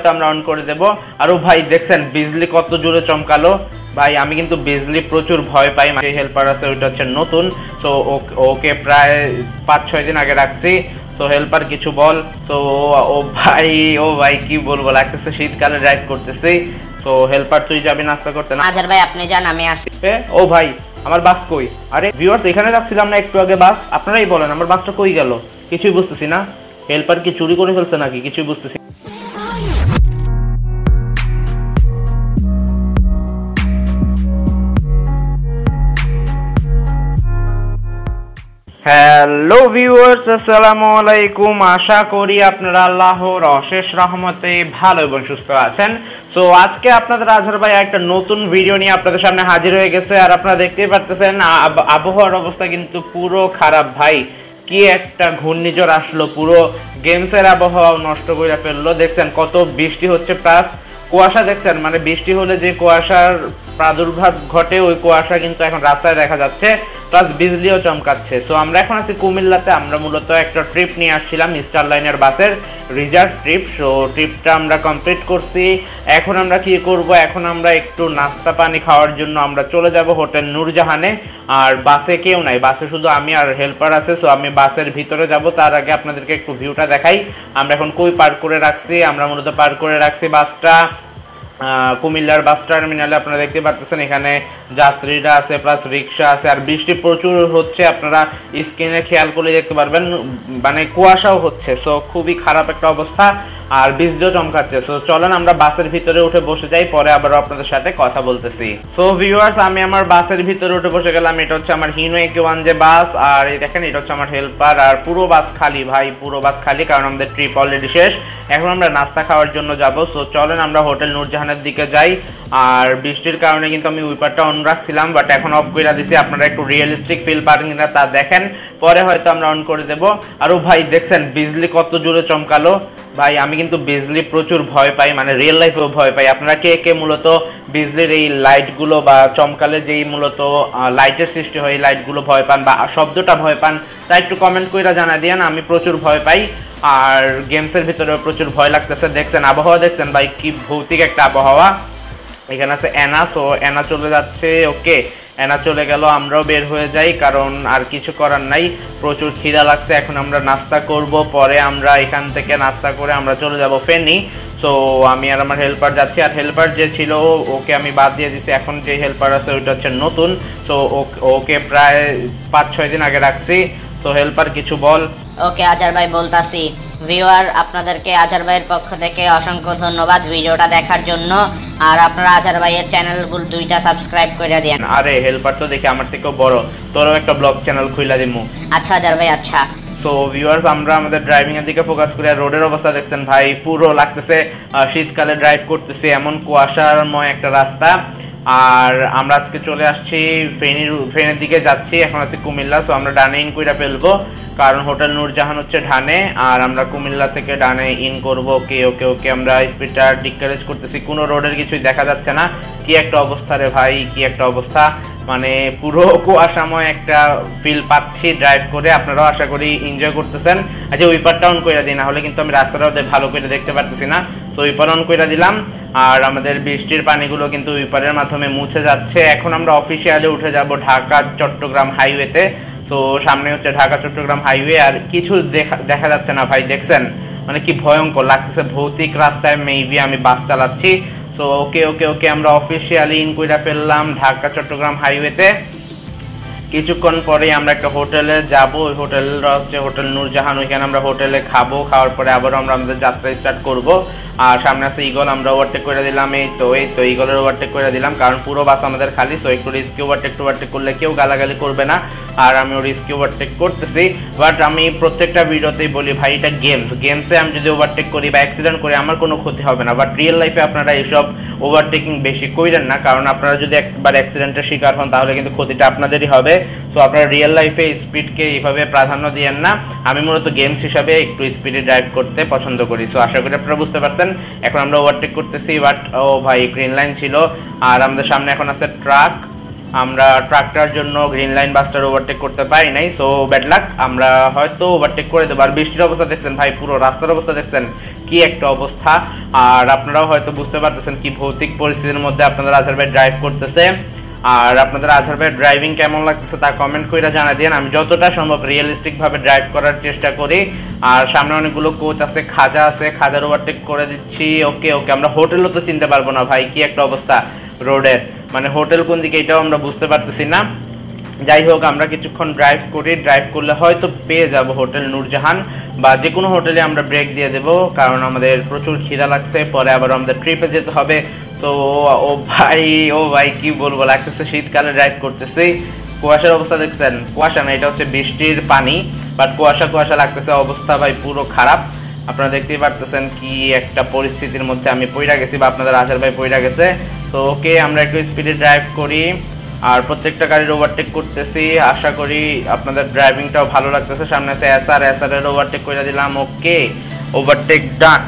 হয়তো আমরা অন করে দেব। আর ও ভাই দেখছেন বিজলি কত জোরে চমকালো। ভাই আমি কিন্তু বিজলি প্রচুর ভয় পাই। যে হেল্পার আছে ওইটা হচ্ছে নতুন। সো ওকে প্রায় পাঁচ ছয় দিন আগে রাখছি। সো হেল্পার কিছু বল। সো ও ভাই ও ভাই কি বলব লাগতেছে শীতকালে ড্রাইভ করতেছি। সো হেল্পার তুই যাবি নাস্তা করতে না? আজহার ভাই আপনি যান আমি আসি। ও ভাই আমার বাস কই? আরে ভিউয়ার্স এখানে রাখছিলাম না একটু আগে বাস। আপনারাই বলেন আমার বাসটা কই গেল? কিছুই বুঝতেছি না। হেল্পার কি চুরি করে ফেলছে নাকি? কিছুই বুঝতেছি হ্যালো ভিউয়ার্স আসসালামু আলাইকুম। আশা করি আপনারা আল্লাহর অশেষ রহমতে ভালো এবং সুস্থ আছেন। সো আজকে আপনাদের আজহার ভাই একটা নতুন ভিডিও নিয়ে আপনাদের সামনে হাজির হয়ে গেছে। আর আপনারা দেখতেই পারতেছেন আবহাওয়ার অবস্থা কিন্তু পুরো খারাপ ভাই। কি একটা ঘূর্ণিঝড় আসলো পুরো। গেমসের আবহাওয়া নষ্ট করে ফেলল। দেখছেন কত বৃষ্টি হচ্ছে প্লাস কুয়াশা দেখছেন মানে বৃষ্টি হলে যে কুয়াশার প্রাদুর্ভাব ঘটে, ওই কুয়াশা কিন্তু এখন রাস্তায় দেখা যাচ্ছে। প্লাস বিজলিও চমকাচ্ছে। সো আমরা এখন আছি কুমিল্লাতে। আমরা মূলত একটা ট্রিপ নিয়ে আসছিলাম স্টার লাইনের বাসের রিজার্ভ ট্রিপ সো ট্রিপটা আমরা কমপ্লিট করছি। এখন আমরা কি করব? এখন আমরা একটু নাস্তা পানি খাওয়ার জন্য আমরা চলে যাব হোটেল নূরজাহানে। আর বাসে কেউ নাই। বাসে শুধু আমি আর হেল্পার আছে। সো আমি বাসের ভিতরে যাব। তার আগে আপনাদেরকে একটু ভিউটা দেখাই। আমরা এখন কই পার্ক করে রাখছি? আমরা মূলত পার্ক করে রাখছি বাসটা। কুমিল্লার বাস টার্মিনালে আপনারা দেখতে পারতেছেন, এখানে যাত্রীরা আছে প্লাস রিক্সা আছে, আর বৃষ্টি প্রচুর হচ্ছে, আপনারা স্ক্রিনে খেয়াল করে দেখতে পারবেন মানে কুয়াশাও হচ্ছে সো খুবই খারাপ একটা অবস্থা। আর বিজলিও চমকাচ্ছে। সো চলেন আমরা বাসের ভিতরে উঠে বসে যাই, পরে আবার আপনাদের সাথে কথা বলতেছি। সো ভিউয়ার্স আমি আমার বাসের ভিতরে উঠে বসে গেলাম। এটা হচ্ছে আমার হিনো একে ওয়ান যে বাস, আর এই দেখেন, এটা হচ্ছে আমার হেল্পার আর পুরো বাস খালি ভাই, পুরো বাস খালি, কারণ আমাদের ট্রিপ অলরেডি শেষ। এখন আমরা নাস্তা খাওয়ার জন্য যাব। সো চলেন আমরা হোটেল নূরজাহানের দিকে যাই। আর বৃষ্টির কারণে কিন্তু আমি উইপারটা অন রাখছিলাম বাট এখন অফ করে দিছি। আপনারা একটু রিয়েলিস্টিক ফিল পান কিনা তা দেখেন। পরে হয়তো আমরা অন করে দেব। আর ও ভাই, দেখছেন, বিজলি কত জোরে চমকালো। ভাই, আমি কিন্তু বিজলি প্রচুর ভয় পাই মানে রিয়েল লাইফেও ভয় পাই। আপনারা কে কে মূলত বিজলির এই লাইটগুলো বা চমকালে যেই মূলত লাইটের সৃষ্টি হয়, এই লাইটগুলো ভয় পান বা শব্দটা ভয় পান, তা একটু কমেন্ট করে জানা দিয়েন, আমি প্রচুর ভয় পাই। আর গেমসের ভিতরেও প্রচুর ভয় লাগতেছে। দেখছেন, আবহাওয়া দেখছেন ভাই, কি ভৌতিক একটা আবহাওয়া। এখানে আছে অ্যানা সো অ্যানা চলে যাচ্ছে ওকে অ্যানা চলে গেল, আমরাও বের হয়ে যাই, কারণ আর কিছু করার নাই। প্রচুর খিদা লাগছে, এখন আমরা নাস্তা করব, পরে আমরা এখান থেকে নাস্তা করে আমরা চলে যাব ফেনি। সো আমি আর আমার হেল্পার যাচ্ছি, আর হেল্পার যে ছিল, ওকে আমি বাদ দিয়ে দিছি। এখন যে হেল্পার আছে, ওইটা হচ্ছে নতুন। সো ওকে প্রায় পাঁচ ছয় দিন আগে রাখছি। তো হেল্পার কিছু বল। ওকে আজহার ভাই বলতাছি। ভিউয়ার আপনাদেরকে আজহার ভাইয়ের পক্ষ থেকে অসংখ্য ধন্যবাদ ভিডিওটা দেখার জন্য। আর আপনারা আজহার ভাইয়ের চ্যানেলগুলো দুইটা সাবস্ক্রাইব করে দেন আরে হেল্পার তো দেখি আমার থেকেও বড়। তোরও একটা ব্লগ চ্যানেল খুইলা দিমু। আচ্ছা আজহার ভাই আচ্ছা। সো ভিউয়ার্স আমরা আমাদের ড্রাইভিং এর দিকে ফোকাস করি। আর রোডের অবস্থা দেখছেন ভাই পুরো লাগতেছে শীতকালে ড্রাইভ করতেছে। এমন কুয়াশারময় একটা রাস্তা। আর আমরা আজকে চলে আসছি ফেনীর ফেনের দিকে যাচ্ছি, এখন আছি কুমিল্লা সো আমরা ডানে ইন কইরা ফেলব। কারণ হোটেল নূরজাহান হচ্ছে ডানে আর আমরা কুমিল্লা থেকে ডানে ইন করব। ওকে ওকে ওকে, আমরা স্পিডটা ডিকারেজ করতেছি। কোনো রোডের কিছুই দেখা যাচ্ছে না। কি একটা অবস্থা রে ভাই, কি একটা অবস্থা। মানে পুরো কুয়াশাময় একটা ফিল পাচ্ছি ড্রাইভ করে। আপনারাও আশা করি এনজয় করতেছেন। আচ্ছা উইপারটা অন করে দিই না হলে কিন্তু আমি রাস্তাটাও দে- ভালো করে দেখতে পারতেছি না। তো উইপার অন করে দিলাম। আর আমাদের বৃষ্টির পানিগুলো কিন্তু উইপারের মাধ্যমে মুছে যাচ্ছে। এখন আমরা অফিসিয়ালি উঠে যাব ঢাকা, চট্টগ্রাম হাইওয়েতে তো সামনে হচ্ছে ঢাকা, চট্টগ্রাম হাইওয়ে আর কিছু দেখা দেখা যাচ্ছে না ভাই, দেখছেন? মানে কি ভয়ঙ্কর লাগতেছে। ভৌতিক রাস্তায় মেবি আমি বাস চালাচ্ছি। সো ওকে ওকে ওকে আমরা অফিসিয়ালি ইন কইরা ফেললাম ঢাকা চট্টগ্রাম হাইওয়েতে কিছুক্ষণ পরেই আমরা একটা হোটেলে যাব, ওই হোটেলটা হচ্ছে হোটেল নূরজাহান, ওইখানে আমরা হোটেলে খাব, খাওয়ার পরে আবারও আমরা আমাদের যাত্রা স্টার্ট করব। আর সামনে আছে ইগল আমরা ওভারটেক করে দিলাম, এই তো এই তো ইগলের ওভারটেক করে দিলাম, কারণ পুরো বাস আমাদের খালি সো একটু রিস্কি ওভারটেক ওভারটেক করলে কেউ গালাগালি করবে না, আর আমি রিস্কি ওভারটেক করতেছি। বাট আমি প্রত্যেকটা ভিডিওতেই বলি, ভাই, এটা গেমস গেমসে আমি যদি ওভারটেক করি বা অ্যাক্সিডেন্ট করি, আমার কোনো ক্ষতি হবে না। বাট রিয়েল লাইফে আপনারা এইসব ওভারটেকিং বেশি কইরেন না, কারণ আপনারা যদি একবার অ্যাক্সিডেন্টের শিকার হন, তাহলে কিন্তু ক্ষতিটা আপনাদেরই হবে। সো আপনারা রিয়েল লাইফে স্পিডকে এইভাবে প্রাধান্য দিয়েন না। আমি মূলত গেমস হিসাবে একটু স্পিডে ড্রাইভ করতে পছন্দ করি। সো আশা করি আপনারা বুঝতে পারছেন। এখন আমরা ওভারটেক করতেছি বাট ও ভাই গ্রিন লাইন ছিল। আর আমাদের সামনে এখন আছে ট্রাক আমরা ট্রাকটার জন্য গ্রিন লাইন বাসটার ওভারটেক করতে পারি নাই। সো ব্যাড লাক আমরা হয়তো ওভারটেক করে দেবো। আর বৃষ্টির অবস্থা দেখছেন ভাই, পুরো রাস্তার অবস্থা দেখছেন। কি একটা অবস্থা। আর আপনারাও হয়তো বুঝতে পারতেছেন কি ভৌতিক পরিস্থিতির মধ্যে আপনাদের আজহার ভাই ড্রাইভ করতেছে। আর আপনাদের আজহার ভাই ড্রাইভিং কেমন লাগতেছে তা কমেন্ট করে জানা দিন আমি যতটা সম্ভব রিয়েলিস্টিকভাবে ড্রাইভ করার চেষ্টা করি। আর সামনে অনেকগুলো কোচ আছে, খাজা আছে, খাজার ওভারটেক করে দিচ্ছি। ওকে ওকে, আমরা হোটেলও তো চিনতে পারব না ভাই, কি একটা অবস্থা রোডের মানে হোটেল কোন দিকে এটাও আমরা বুঝতে পারতেছি না। যাই হোক আমরা কিছুক্ষণ ড্রাইভ করি। ড্রাইভ করলে হয়তো পেয়ে যাব হোটেল নূরজাহান বা যে কোনো হোটেলে আমরা ব্রেক দিয়ে দেব, কারণ আমাদের প্রচুর খিদা লাগছে। পরে আবার আমাদের ট্রিপে যেতে হবে। তো, ও ভাই ও ভাই, কি বলব? লাগতেছে শীতকালে ড্রাইভ করতেছি। কুয়াশার অবস্থা দেখছেন? কুয়াশা না, এটা হচ্ছে বৃষ্টির পানি। বাট কুয়াশা কুয়াশা লাগতেছে, অবস্থা ভাই পুরো খারাপ। আপনারা দেখতেই পারতেছেন কি একটা পরিস্থিতির মধ্যে আমি পইরা গেছি বা আপনাদের আশার ভাই পইরা গেছে। তো, ওকে আমরা একটু স্পিডে ড্রাইভ করি। আর প্রত্যেকটা গাড়ির ওভারটেক করতেছি। আশা করি আপনাদের ড্রাইভিংটাও ভালো লাগতেছে। সামনে আছে এস আর এস আর এর ওভারটেক করে দিলাম। ওকে ওভারটেক ডান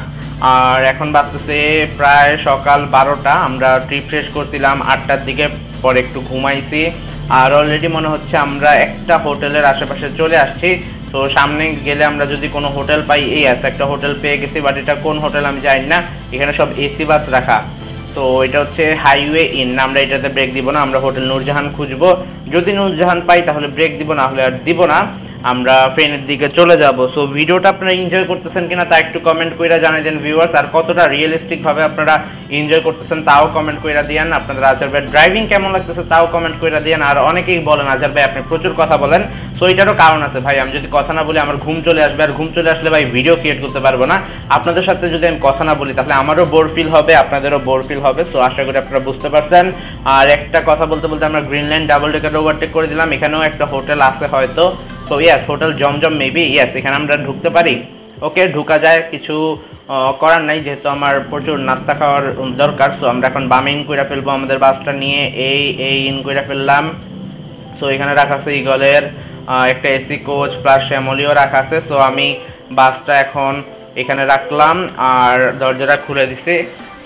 আর এখন বাজতেছে প্রায় সকাল বারোটা। আমরা ট্রিপ শেষ করছিলাম আটটার দিকে, পরে একটু ঘুমাইছি। আর অলরেডি মনে হচ্ছে আমরা একটা হোটেলের আশেপাশে চলে আসছি। তো সামনে গেলে আমরা যদি কোনো হোটেল পাই, এই আছে একটা হোটেল পেয়ে গেছি। বাট এটা কোন হোটেল আমি জানি না। এখানে সব এসি বাস রাখা। তো এটা হচ্ছে হাইওয়ে ইন আমরা এটাতে ব্রেক দিব না, আমরা হোটেল নূরজাহান খুঁজবো। যদি নূরজাহান পাই তাহলে ব্রেক দিব, না হলে আর দিব না। আমরা ফ্রেনের দিকে চলে যাব। সো ভিডিওটা আপনারা এনজয় করতেছেন কিনা তা একটু কমেন্ট করে জানাই দেন ভিউয়ার্স আর কতটা রিয়েলিস্টিক ভাবে আপনারা এনজয় করতেছেন তাও কমেন্ট করে দিয়েন। আপনাদের আচার ভাই ড্রাইভিং কেমন লাগতেছে তাও কমেন্ট করে দিয়েন। আর অনেকেই বলেন, আচার ভাই আপনি প্রচুর কথা বলেন। সো এটারও কারণ আছে ভাই, আমি যদি কথা না বলি আমার ঘুম চলে আসবে। আর ঘুম চলে আসলে ভাই ভিডিও ক্রিয়েট করতে পারব না। আপনাদের সাথে যদি আমি কথা না বলি, তাহলে আমারও বোর ফিল হবে, আপনাদেরও বোর ফিল হবে। সো আশা করি আপনারা বুঝতে পারছেন। আর একটা কথা বলতে বলতে আমরা green line double decker overtake করে দিলাম। এখানেও একটা হোটেল আছে হয়তো। So yes hotel Zamzam maybe yes এখানে আমরা ঢুকতে পারি। ওকে ঢুকা যায় কিছু করার নাই যেহেতু আমার প্রচুর নাস্তা খাওয়ার দরকার। সো আমরা এখন বামে ইন করে ফেলব আমাদের বাসটা নিয়ে এই এই ইন করে ফেললাম। সো এখানে রাখা আছে ইগলের একটা এসি কোচ প্লাস শ্যামলিও রাখা আছে। সো আমি বাসটা এখন এখানে রাখলাম আর দরজাটা খুলে দিছি।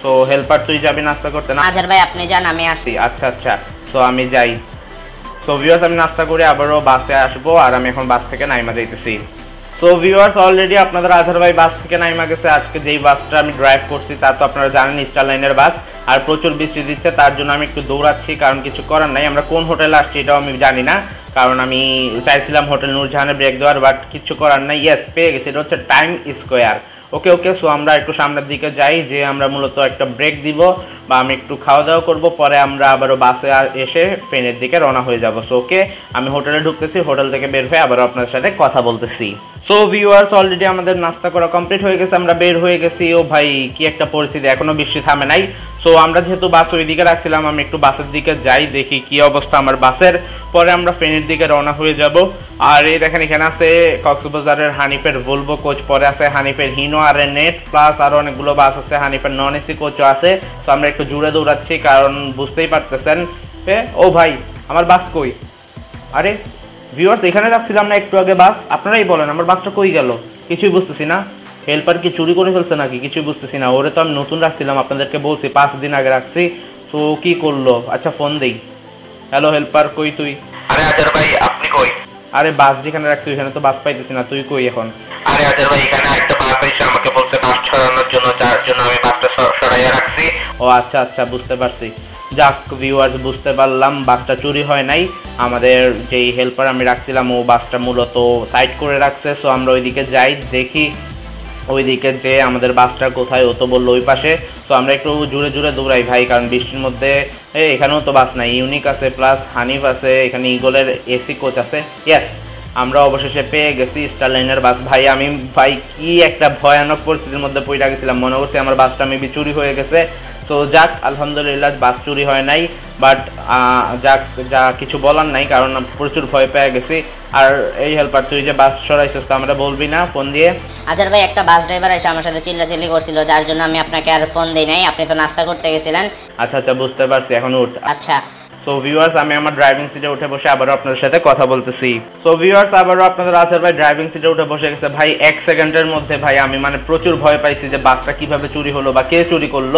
সো হেল্পার তুই যাবি নাস্তা করতে না? আজহার ভাই আপনি যান আমি আসি। আচ্ছা আচ্ছা। সো আমি যাই। সো ভিউয়ার্স আমি নাস্তা করে আবারও বাসে আসব আর আমি এখন বাস থেকে নাইমা যাইতেছি। সো ভিউয়ার্স অলরেডি আপনাদের আজহার ভাই বাস থেকে নাইমা গেছে। আজকে যেই বাসটা আমি ড্রাইভ করছি, তা তো আপনারা জানেন স্টার লাইনের বাস। আর প্রচুর বৃষ্টি দিচ্ছে, তার জন্য আমি একটু দৌড়াচ্ছি, কারণ কিছু করার নাই। আমরা কোন হোটেলে আসছি এটাও আমি জানি না, কারণ আমি চাইছিলাম হোটেল নূরজাহানে ব্রেক দেওয়ার বাট কিছু করার নাই। ইয়েস পেয়ে গেছি, এটা হচ্ছে time square okay okay so আমরা একটু সামনের দিকে যাই, যে আমরা মূলত একটা ব্রেক দিব। বা আমি একটু খাওয়া দাওয়া করব, পরে আমরা আবারও বাসে এসে ট্রেনের দিকে রওনা হয়ে যাব। সো ওকে আমি হোটেলে ঢুকতেছি, হোটেল থেকে বের হয়ে আবারও আপনার সাথে কথা বলতেছি। সো ভিউয়ার্স অলরেডি আমাদের নাস্তা করা কমপ্লিট হয়ে গেছে, আমরা বের হয়ে গেছি। ও ভাই, কি একটা পরিস্থিতি, এখনও বৃষ্টি থামে নাই। সো আমরা যেহেতু বাস ওই দিকে রাখছিলাম, আমি একটু বাসের দিকে যাই, দেখি কি অবস্থা আমার বাসের। পরে আমরা ফেনের দিকে রওনা হয়ে যাব। আর এই দেখেন, এখানে আছে কক্সবাজারের হানিফের ভলভো কোচ, পরে আছে হানিফের হিনো আর নেট প্লাস আরও অনেকগুলো বাস আছে, হানিফের নন এসি কোচও আছে। তো আমরা একটু জুড়ে দৌড়াচ্ছি কারণ বুঝতেই পারতেছেন এ, ও ভাই আমার বাস কই? আরে ভিউয়ার্স এখানে রাখছিলাম না একটু আগে বাস আপনারাই বলেন আমার বাসটা কই গেল? কিছুই বুঝতেছি না। হেল্পার কি চুরি করে ফেলছে নাকি? কিছুই বুঝতেছি না ওরে তো আমি নতুন রাখছিলাম আপনাদেরকে বলছি পাঁচ দিন আগে রাখছি তো কি করল? আচ্ছা ফোন দেই। হ্যালো হেল্পার কই তুই? আরে আজার ভাই আপনি কই? আরে বাস যেখানে রাখছি ওইখানে তো বাস পাইতেছি না তুই কই এখন? আরে আদের ভাই এখানে একটা বাস আইছে আমাকে বলছে বাস ছড়ানোর জন্য যার জন্য আমি বাসটা সরাইয়া রাখছি। ও আচ্ছা আচ্ছা বুঝতে পারছি। যাক ভিউয়ার্স বুঝতে পারলাম বাসটা চুরি হয় নাই। আমাদের যেই হেল্পার আমি রাখছিলাম ও বাসটা মূলত সাইড করে রাখছে সো আমরা ওইদিকে যাই দেখি ওইদিকে যে আমাদের বাসটা কোথায়, ও তো বলল ওই পাশে। তো আমরা একটু জুড়ে জুড়ে দৌড়াই ভাই, কারণ বৃষ্টির মধ্যে এখানেও তো বাস নাই। ইউনিক আছে প্লাস হানিফ আছে, এখানে ইগলের এসি কোচ আছে। ইয়েস আমরা অবশেষে পেয়ে গেছি স্টার লাইনের বাস। ভাই, আমি, ভাই, কি একটা ভয়ানক পরিস্থিতির মধ্যে পড়ে গেছিলাম। মনে করছি আমার বাসটা মেবি চুরি হয়ে গেছে। তো যাক, আলহামদুলিল্লাহ, বাস চুরি হয় নাই। বাট যাক যা কিছু বলার নাই কারণ প্রচুর ভয় পেয়ে গেছি। আর এই হেল্পার তুই যে বাস সরাইছিস তো আমরা বলবি না ফোন দিয়ে? আজহার ভাই একটা বাস ড্রাইভার এসে আমার সাথে চিল্লাচিল্লি করছিল যার জন্য আমি আপনাকে আর ফোন দিই নাই আপনি তো নাস্তা করতে গেছিলেন। আচ্ছা আচ্ছা বুঝতে পারছি এখন উঠ। আচ্ছা। সো ভিউয়ার্স আমি আমার ড্রাইভিং সিটে উঠে বসে আবারও আপনাদের সাথে কথা বলতেছি। সো ভিউয়ার্স আবারও আপনাদের আচার ভাই ড্রাইভিং সিটে উঠে বসে গেছে। ভাই এক সেকেন্ডের মধ্যে ভাই আমি মানে প্রচুর ভয় পাইছি যে বাসটা কীভাবে চুরি হলো বা কে চুরি করল।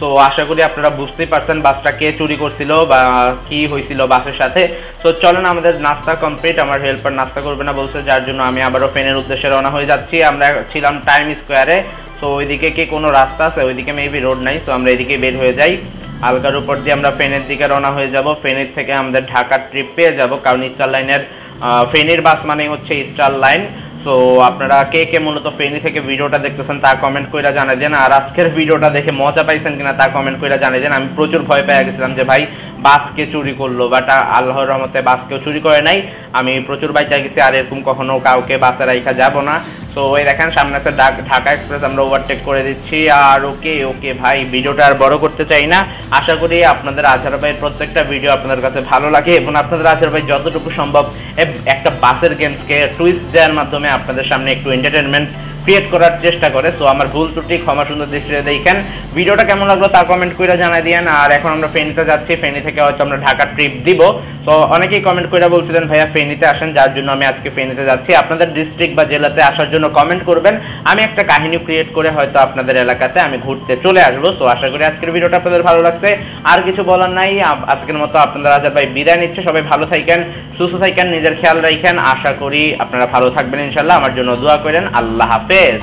সো আশা করি আপনারা বুঝতেই পারছেন বাসটা কে চুরি করছিল বা কি হয়েছিল বাসের সাথে। সো চলেন আমাদের নাস্তা কমপ্লিট আমার হেল্পার নাস্তা করবে না বলছে, যার জন্য আমি আবারও ফেনের উদ্দেশ্যে রওনা হয়ে যাচ্ছি। আমরা ছিলাম টাইম স্কোয়ারে সো ওইদিকে কি কোনো রাস্তা আছে? ওইদিকে মেবি রোড নাই। সো আমরা এদিকে বের হয়ে যাই। আলগার উপর দিয়ে আমরা ফেনের দিকে রওনা হয়ে যাব। ফেনের থেকে আমাদের ঢাকার ট্রিপ পেয়ে যাব। কারণ স্টার লাইনের ফেনের বাস মানে হচ্ছে স্টার লাইন সো আপনারা কে কে মূলত ফেনি থেকে ভিডিওটা দেখতেছেন তা কমেন্ট করে জানাই দেন। আর আজকের ভিডিওটা দেখে মজা পাইছেন কিনা তা কমেন্ট করে জানাই দেন। আমি প্রচুর ভয় পেয়ে গেছিলাম যে, ভাই বাসকে চুরি করল? বাট আল্লাহর রহমতে বাসকেও চুরি করে নাই। আমি প্রচুর ভাই চাই গেছি, আর এরকম কখনো কাউকে বাসে রাইখা যাব না। সো এই দেখেন, সামনে আছে ঢাকা এক্সপ্রেস, আমরা ওভারটেক করে দিচ্ছি। আর ওকে ওকে ভাই, ভিডিওটা আর বড় করতে চাই না। আশা করি আপনাদের আজহার ভাইয়ের প্রত্যেকটা ভিডিও আপনাদের কাছে ভালো লাগে এবং আপনাদের আজহার ভাই যতটুকু সম্ভব একটা বাসের গেমসকে টুইস্ট দেওয়ার মাধ্যমে আপনাদের সামনে একটু এন্টারটেনমেন্ট ক্রিয়েট করার চেষ্টা করে। সো আমার ভুল ত্রুটি, ক্ষমা সুন্দর দৃষ্টিতে দেখেন। ভিডিওটা কেমন লাগল তা কমেন্ট করে জানাই দিয়েন। আর এখন আমরা ফেনীতে যাচ্ছি। ফেনী থেকে হয়তো আমরা ঢাকা ট্রিপ দিব। সো অনেকেই কমেন্ট করে বলছিলেন, ভাইয়া, ফেনীতে আসেন, যার জন্য আমি আজকে ফেনীতে যাচ্ছি। আপনাদের ডিস্ট্রিক্ট বা জেলাতে আসার জন্য কমেন্ট করবেন। আমি একটা কাহিনী ক্রিয়েট করে হয়তো আপনাদের এলাকাতে আমি ঘুরতে চলে আসব। সো আশা করি আজকের ভিডিওটা আপনাদের ভালো লাগছে। আর কিছু বলার নাই। আজকের মতো আপনাদের আজার ভাই বিদায় নিচ্ছে। সবাই ভালো থাকেন, সুস্থ থাকেন, নিজের খেয়াল রাখেন। আশা করি আপনারা ভালো থাকবেন ইনশাল্লাহ আমার জন্য দোয়া করেন। আল্লাহ হাফেজ। Fez